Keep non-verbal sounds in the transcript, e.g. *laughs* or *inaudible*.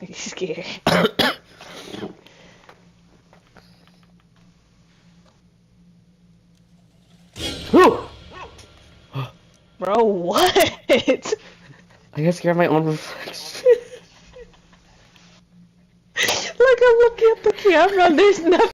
He's scared. *coughs* Bro, what? I got scared of my own reflection. *laughs* Like I'm looking at the camera, there's nothing.